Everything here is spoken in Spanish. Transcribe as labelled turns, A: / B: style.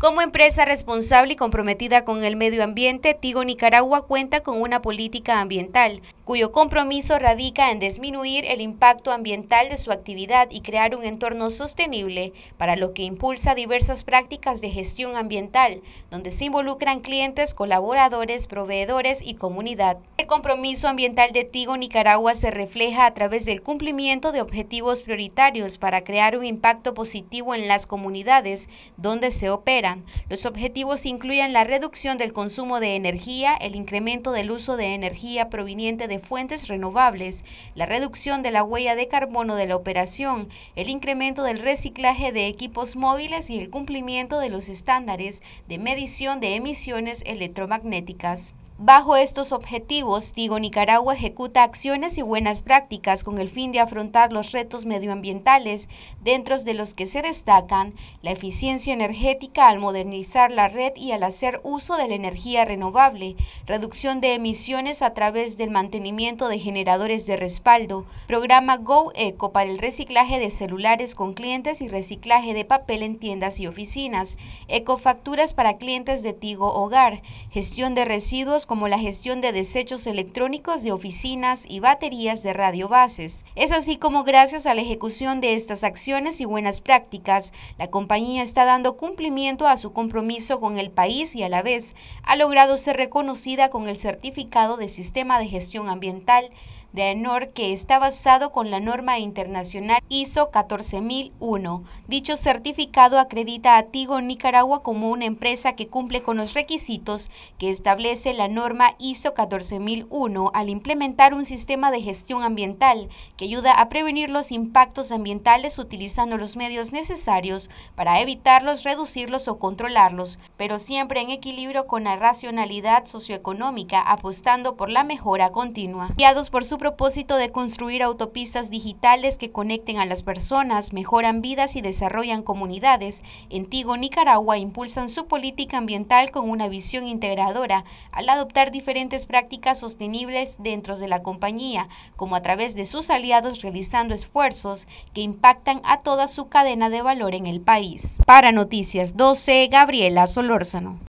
A: Como empresa responsable y comprometida con el medio ambiente, Tigo Nicaragua cuenta con una política ambiental, cuyo compromiso radica en disminuir el impacto ambiental de su actividad y crear un entorno sostenible, para lo que impulsa diversas prácticas de gestión ambiental, donde se involucran clientes, colaboradores, proveedores y comunidad. Compromiso ambiental de Tigo Nicaragua se refleja a través del cumplimiento de objetivos prioritarios para crear un impacto positivo en las comunidades donde se opera los objetivos incluyen la reducción del consumo de energía, el incremento del uso de energía proveniente de fuentes renovables, la reducción de la huella de carbono de la operación, el incremento del reciclaje de equipos móviles y el cumplimiento de los estándares de medición de emisiones electromagnéticas. Bajo estos objetivos, Tigo Nicaragua ejecuta acciones y buenas prácticas con el fin de afrontar los retos medioambientales, dentro de los que se destacan la eficiencia energética al modernizar la red y al hacer uso de la energía renovable, reducción de emisiones a través del mantenimiento de generadores de respaldo, programa Go Eco para el reciclaje de celulares con clientes y reciclaje de papel en tiendas y oficinas, ecofacturas para clientes de Tigo Hogar, gestión de residuos como la gestión de desechos electrónicos de oficinas y baterías de radiobases. Es así como gracias a la ejecución de estas acciones y buenas prácticas, la compañía está dando cumplimiento a su compromiso con el país y a la vez ha logrado ser reconocida con el certificado de Sistema de Gestión Ambiental de ENOR que está basado con la norma internacional ISO 14001. Dicho certificado acredita a Tigo Nicaragua como una empresa que cumple con los requisitos que establece la norma ISO 14001 al implementar un sistema de gestión ambiental que ayuda a prevenir los impactos ambientales utilizando los medios necesarios para evitarlos, reducirlos o controlarlos, pero siempre en equilibrio con la racionalidad socioeconómica, apostando por la mejora continua. Guiados por su propósito de construir autopistas digitales que conecten a las personas, mejoran vidas y desarrollan comunidades, en Tigo Nicaragua impulsan su política ambiental con una visión integradora al adoptar diferentes prácticas sostenibles dentro de la compañía, como a través de sus aliados realizando esfuerzos que impactan a toda su cadena de valor en el país. Para Noticias 12, Gabriela Solórzano.